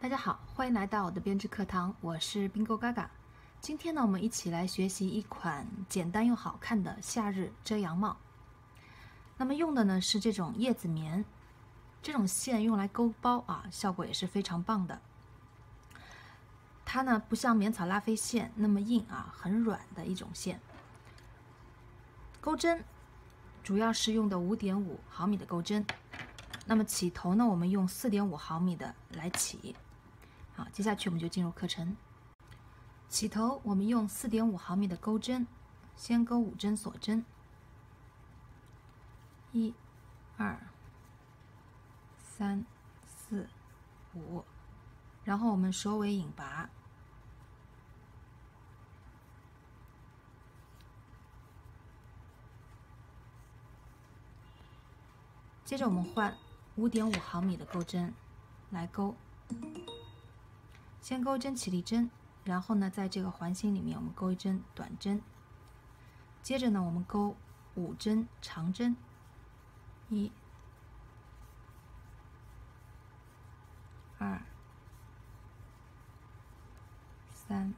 大家好，欢迎来到我的编织课堂，我是冰沟嘎嘎。今天呢，我们一起来学习一款简单又好看的夏日遮阳帽。那么用的呢是这种叶子棉，这种线用来勾包啊，效果也是非常棒的。它呢不像棉草拉菲线那么硬啊，很软的一种线。钩针主要是用的五点五毫米的钩针，那么起头呢，我们用四点五毫米的来起。好，接下去我们就进入课程。起头，我们用四点五毫米的钩针，先钩五针锁针，一、二、三、四、五，然后我们首尾引拔，接着我们换五点五毫米的钩针来钩。先钩针起立针，然后呢，在这个环形里面，我们钩一针短针。接着呢，我们钩五针长针，一、二、三、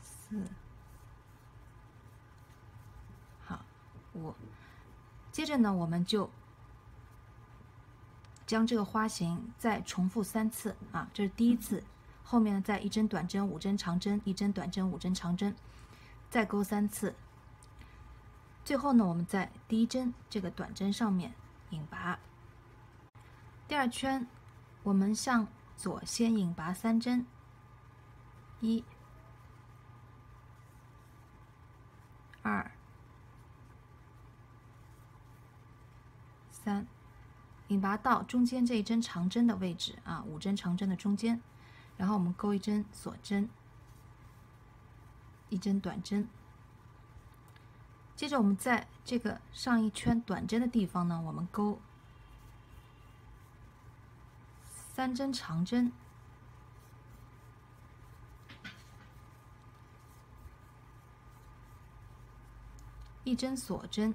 四，好，五。接着呢，我们就。将这个花型再重复三次啊，这是第一次。后面呢，再一针短针，五针长针，一针短针，五针长针，再钩三次。最后呢，我们在第一针这个短针上面引拔。第二圈，我们向左先引拔三针，一、二、三。引拔到中间这一针长针的位置啊，五针长针的中间，然后我们钩一针锁针，一针短针。接着我们在这个上一圈短针的地方呢，我们钩三针长针，一针锁针，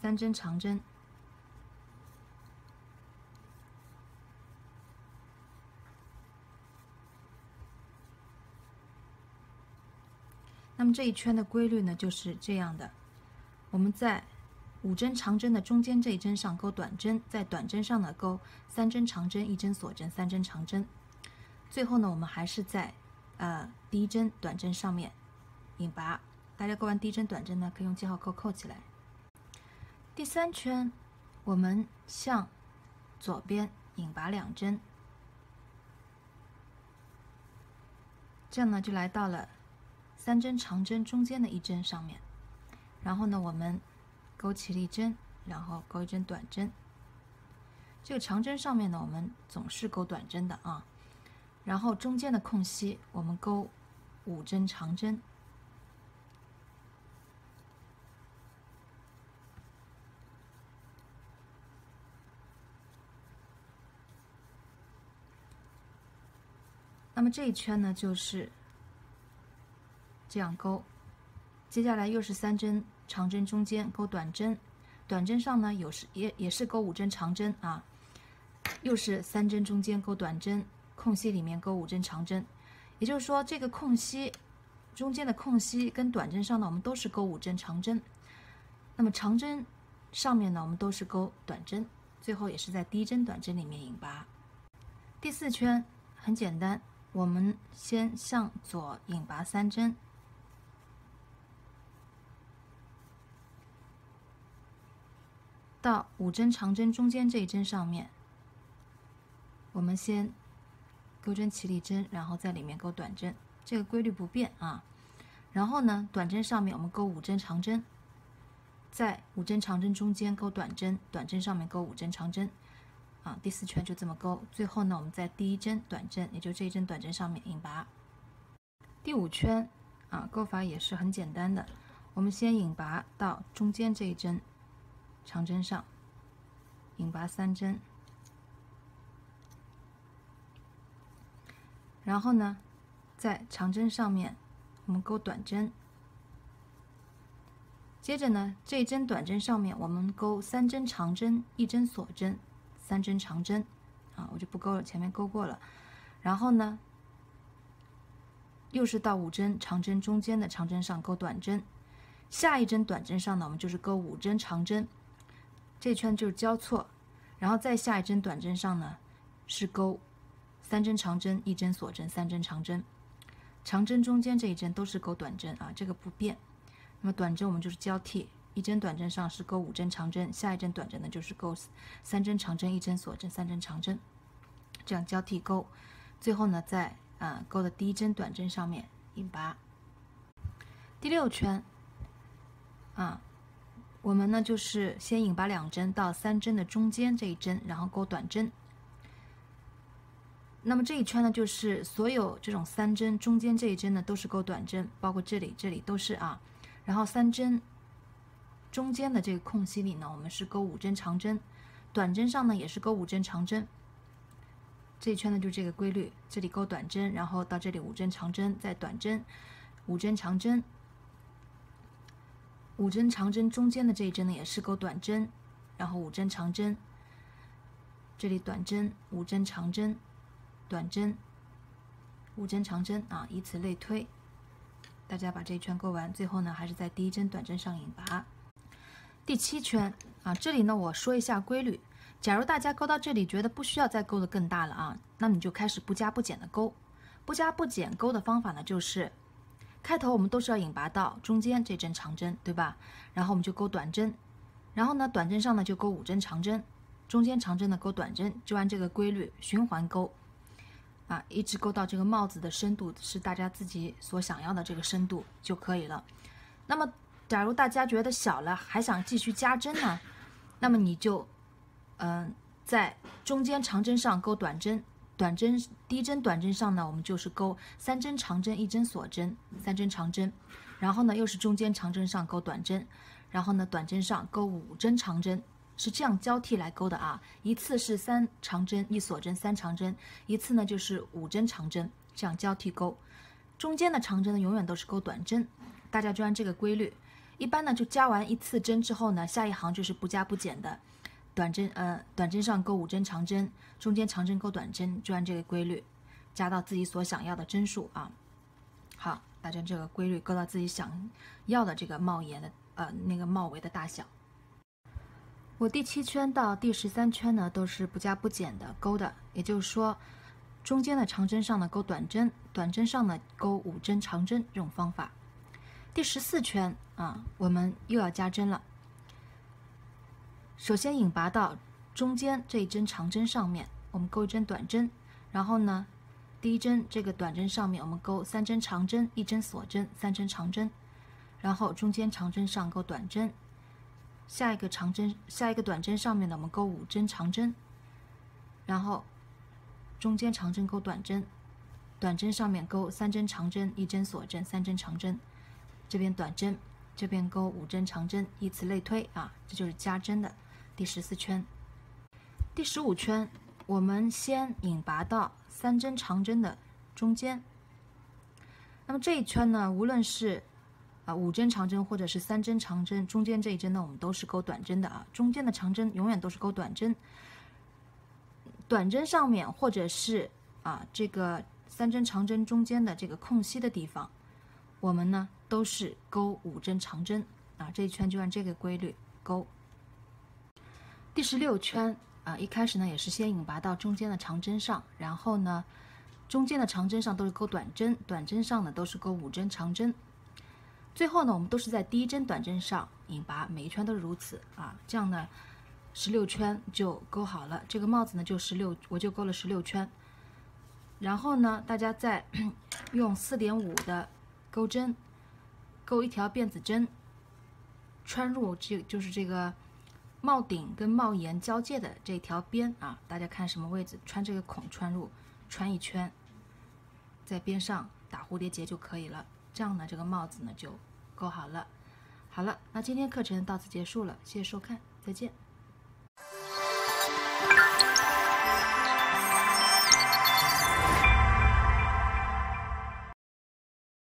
三针长针。那么这一圈的规律呢，就是这样的：我们在五针长针的中间这一针上钩短针，在短针上呢钩三针长针，一针锁针，三针长针。最后呢，我们还是在呃第一针短针上面引拔。大家钩完第一针短针呢，可以用记号扣扣起来。第三圈，我们向左边引拔两针，这样呢就来到了。三针长针中间的一针上面，然后呢，我们钩起立针，然后钩一针短针。这个长针上面呢，我们总是钩短针的啊。然后中间的空隙，我们钩五针长针。那么这一圈呢，就是。这样钩，接下来又是三针长针中间钩短针，短针上呢有是也也是钩五针长针啊，又是三针中间钩短针，空隙里面钩五针长针，也就是说这个空隙中间的空隙跟短针上呢我们都是钩五针长针，那么长针上面呢我们都是钩短针，最后也是在第一针短针里面引拔。第四圈很简单，我们先向左引拔三针。到五针长针中间这一针上面，我们先钩针起立针，然后在里面钩短针，这个规律不变啊。然后呢，短针上面我们钩五针长针，在五针长针中间钩短针，短针上面钩五针长针，啊，第四圈就这么钩。最后呢，我们在第一针短针，也就这一针短针上面引拔。第五圈啊，钩法也是很简单的，我们先引拔到中间这一针长针上，引拔三针，然后呢，在长针上面我们钩短针，接着呢，这一针短针上面我们钩三针长针，一针锁针，三针长针，啊，我就不钩了，前面钩过了，然后呢。又是到五针长针中间的长针上钩短针，下一针短针上呢，我们就是钩五针长针，这圈就是交错，然后再下一针短针上呢是钩三针长针，一针锁针，三针长针，长针中间这一针都是钩短针啊，这个不变。那么短针我们就是交替，一针短针上是钩五针长针，下一针短针呢就是钩三针长针，一针锁针，三针长针，这样交替钩，最后呢在。啊，钩的第一针短针上面引拔，第六圈，啊，我们呢就是先引拔两针到三针的中间这一针，然后钩短针。那么这一圈呢，就是所有这种三针中间这一针呢都是钩短针，包括这里、这里都是啊。然后三针中间的这个空隙里呢，我们是钩五针长针，短针上呢也是钩五针长针。这一圈呢，就这个规律，这里钩短针，然后到这里五针长针，再短针，五针长针，五针长针中间的这一针呢，也是钩短针，然后五针长针，这里短针，五针长针，短针，五针长针啊，以此类推，大家把这一圈钩完，最后呢，还是在第一针短针上引拔。第七圈啊，这里呢，我说一下规律。假如大家钩到这里觉得不需要再钩的更大了啊，那你就开始不加不减的钩。不加不减钩的方法呢，就是开头我们都是要引拔到中间这针长针，对吧？然后我们就钩短针，然后呢，短针上呢就钩五针长针，中间长针呢钩短针，就按这个规律循环钩啊，一直钩到这个帽子的深度是大家自己所想要的这个深度就可以了。那么，假如大家觉得小了还想继续加针呢，那么你就。嗯，在中间长针上钩短针，短针第一针短针上呢，我们就是钩三针长针，一针锁针，三针长针，然后呢又是中间长针上钩短针，然后呢短针上钩五针长针，是这样交替来钩的啊，一次是三长针一锁针三长针，一次呢就是五针长针，这样交替钩，中间的长针呢永远都是钩短针，大家就按这个规律，一般呢就加完一次针之后呢，下一行就是不加不减的。短针呃，短针上钩五针长针，中间长针钩短针，就按这个规律，加到自己所想要的针数啊。好，大家这个规律钩到自己想要的这个帽檐的呃那个帽围的大小。我第七圈到第十三圈呢都是不加不减的钩的，也就是说，中间的长针上呢钩短针，短针上呢钩五针长针这种方法。第十四圈啊，我们又要加针了。首先引拔到中间这一针长针上面，我们钩一针短针，然后呢，第一针这个短针上面我们钩三针长针，一针锁针，三针长针，然后中间长针上钩短针，下一个长针下一个短针上面呢我们钩五针长针，然后中间长针钩短针，短针上面钩三针长针，一针锁针，三针长针，这边短针，这边钩五针长针，以此类推啊，这就是加针的。第十四圈，第十五圈，我们先引拔到三针长针的中间。那么这一圈呢，无论是啊五针长针或者是三针长针，中间这一针呢，我们都是钩短针的啊。中间的长针永远都是钩短针，短针上面或者是啊这个三针长针中间的这个空隙的地方，我们呢都是钩五针长针啊。这一圈就按这个规律钩。第十六圈啊，一开始呢也是先引拔到中间的长针上，然后呢，中间的长针上都是钩短针，短针上呢都是钩五针长针，最后呢我们都是在第一针短针上引拔，每一圈都是如此啊，这样呢十六圈就钩好了。这个帽子呢就十六，我就钩了十六圈。然后呢，大家再 用四点五的钩针钩一条辫子针，穿入这就是这个。帽顶跟帽檐交界的这条边啊，大家看什么位置，穿这个孔穿入，穿一圈，在边上打蝴蝶结就可以了。这样呢，这个帽子呢就钩好了。好了，那今天课程到此结束了，谢谢收看，再见。